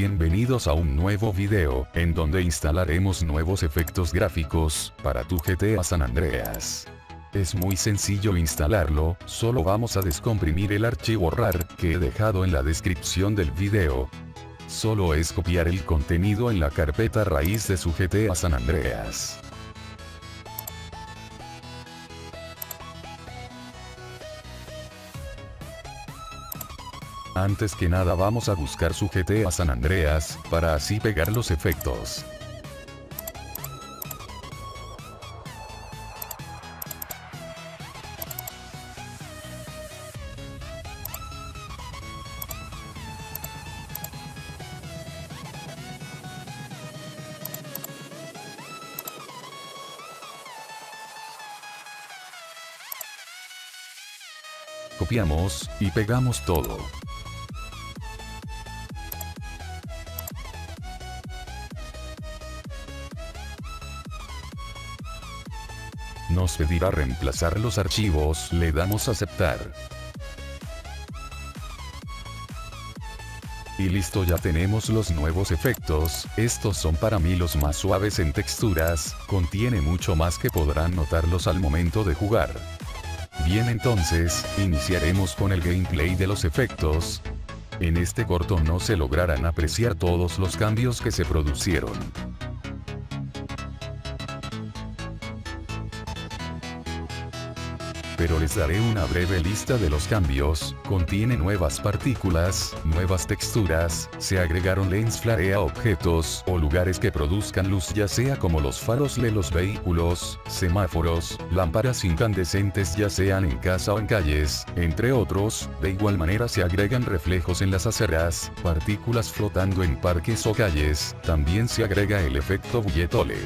Bienvenidos a un nuevo video, en donde instalaremos nuevos efectos gráficos, para tu GTA San Andreas. Es muy sencillo instalarlo, solo vamos a descomprimir el archivo RAR, que he dejado en la descripción del video. Solo es copiar el contenido en la carpeta raíz de su GTA San Andreas. Antes que nada vamos a buscar su GTA San Andreas, para así pegar los efectos. Copiamos, y pegamos todo. Nos pedirá reemplazar los archivos, le damos aceptar. Y listo ya tenemos los nuevos efectos, estos son para mí los más suaves en texturas, contiene mucho más que podrán notarlos al momento de jugar. Bien entonces, iniciaremos con el gameplay de los efectos. En este corto no se lograrán apreciar todos los cambios que se producieron. Pero les daré una breve lista de los cambios, contiene nuevas partículas, nuevas texturas, se agregaron lens flare a objetos o lugares que produzcan luz ya sea como los faros de los vehículos, semáforos, lámparas incandescentes ya sean en casa o en calles, entre otros, de igual manera se agregan reflejos en las aceras, partículas flotando en parques o calles, también se agrega el efecto bulletole.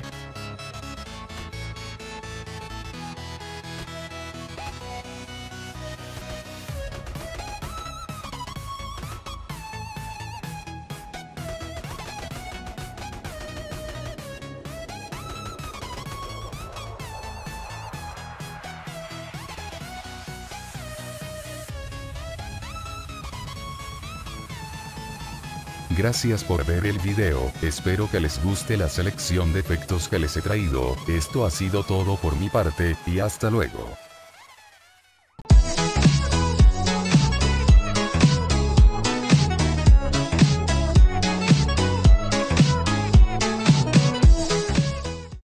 Gracias por ver el video, espero que les guste la selección de efectos que les he traído, esto ha sido todo por mi parte, y hasta luego.